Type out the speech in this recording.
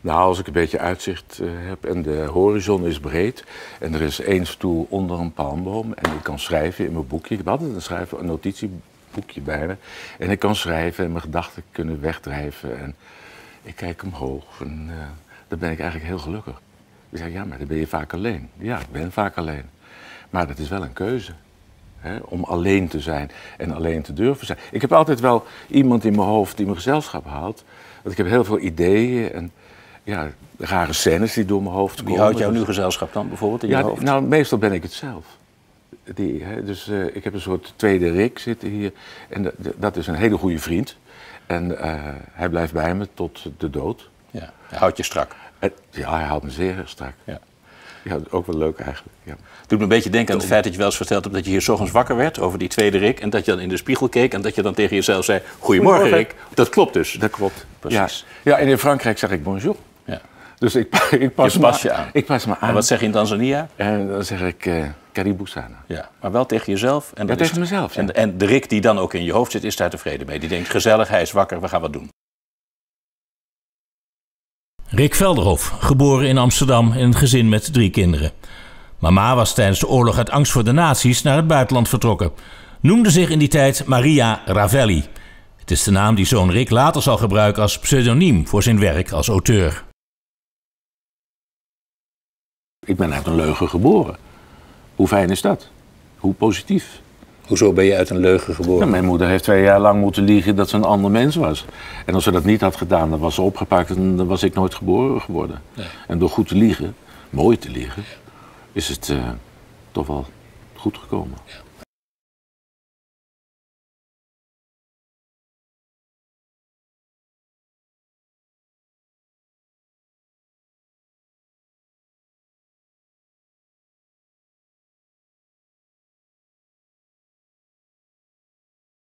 Nou, als ik een beetje uitzicht eh, heb en de horizon is breed en er is één stoel onder een palmboom en ik kan schrijven in mijn boekje. Ik altijd een, schrijven, een notitieboekje bij me. En ik kan schrijven en mijn gedachten kunnen wegdrijven en ik kijk omhoog en uh, dan ben ik eigenlijk heel gelukkig. Ik zeg, ja, maar dan ben je vaak alleen. Ja, ik ben vaak alleen. Maar dat is wel een keuze. Om alleen te zijn en alleen te durven zijn. Ik heb altijd wel iemand in mijn hoofd die mijn gezelschap houdt. Want ik heb heel veel ideeën en ja, rare scènes die door mijn hoofd komen. Wie houdt jou nu gezelschap dan bijvoorbeeld in ja, je hoofd? Nou, meestal ben ik het zelf. Die, hè, dus uh, ik heb een soort tweede Rick zitten hier. En dat is een hele goede vriend. En uh, hij blijft bij me tot de dood. Ja, hij houdt je strak. En, ja, hij houdt me zeer strak. Ja. Ja, ook wel leuk eigenlijk. Ja. Doet me een beetje denken aan het feit dat je wel eens verteld hebt dat je hier s ochtends wakker werd over die tweede Rick. En dat je dan in de spiegel keek en dat je dan tegen jezelf zei: Goedemorgen, Goedemorgen. Rick. Dat klopt dus. Dat klopt. Precies. Ja, ja en in Frankrijk zeg ik bonjour. Dus ik, ik pas, je pas je aan. Ik pas me aan. En wat zeg je in Tanzania? En dan zeg ik uh, Caribou Sana. Ja, maar wel tegen jezelf. En ja, tegen mezelf. En, en de Rick die dan ook in je hoofd zit, is daar tevreden mee. Die denkt: gezellig, hij is wakker, we gaan wat doen. Rick Velderhof, geboren in Amsterdam in een gezin met drie kinderen. Mama was tijdens de oorlog uit angst voor de nazi's naar het buitenland vertrokken. Noemde zich in die tijd Maria Ravelli. Het is de naam die zoon Rick later zal gebruiken als pseudoniem voor zijn werk als auteur. Ik ben uit een leugen geboren. Hoe fijn is dat? Hoe positief? Hoezo ben je uit een leugen geboren? Nou, mijn moeder heeft twee jaar lang moeten liegen dat ze een ander mens was. En als ze dat niet had gedaan, dan was ze opgepakt en dan was ik nooit geboren geworden. Nee. En door goed te liegen, mooi te liegen, is het uh, toch wel goed gekomen. Ja.